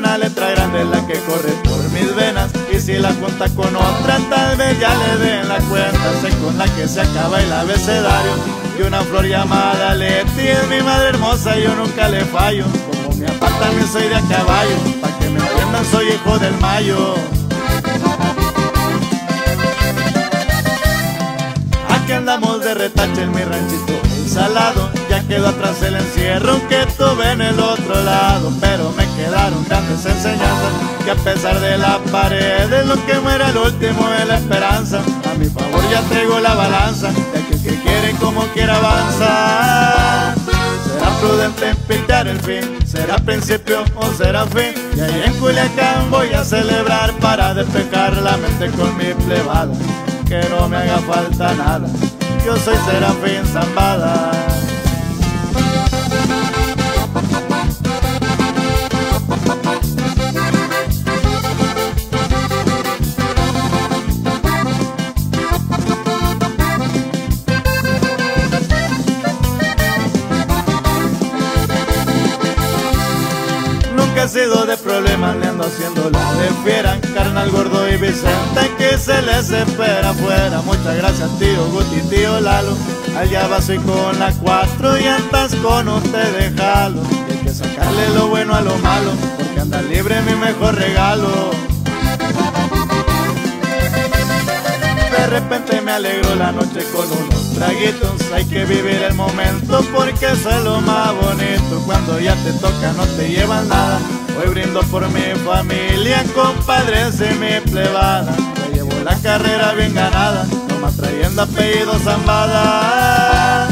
grande es la que corre por mis venas. Y si la cuenta con otra tal vez ya le den la cuenta. Sé con la que se acaba el abecedario. Y una flor llamada Leti es mi madre hermosa yo nunca le fallo. Como mi papá también soy de a caballo Pa' que me entiendan soy hijo del mayo. Aquí andamos de retache en mi ranchito salado. Ya quedó atrás el encierro que Que a pesar de la pared es lo que muera el último es la esperanza. A mi favor ya traigo la balanza De que el que quiere como quiera avanzar Será prudente pintar el fin Será principio o será fin. Y ahí en Culiacán voy a celebrar Para despejar la mente con mi plebada Que no me haga falta nada. Yo soy Serafín Zambada. Sido de problemas, ni ando haciendo la de fiera. Carnal Gordo y Vicente que se les espera afuera Muchas gracias tío Guti, tío Lalo. Allá vas y con la cuatro llantas con ustedes jalo. Y hay que sacarle lo bueno a lo malo Porque anda libre mi mejor regalo repente me alegro la noche con unos traguitos. Hay que vivir el momento porque eso es lo más bonito. Cuando ya te toca no te llevan nada. Hoy brindo por mi familia, compadres y mi plebada. Ya llevo la carrera bien ganada Nomás trayendo apellido zambada.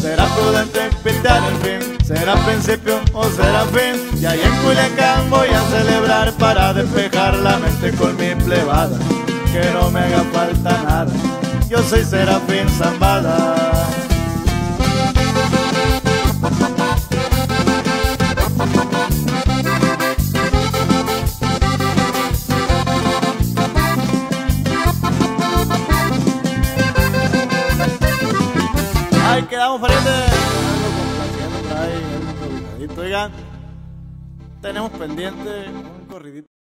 Será prudente pintar el fin Será principio o será fin. Y ahí en Culiacán voy a celebrar Para despejar la mente con mi plebada que no me haga falta nada. Yo soy Serafín Zambada. Ay, quedamos frente. Oigan, tenemos pendiente un corridito.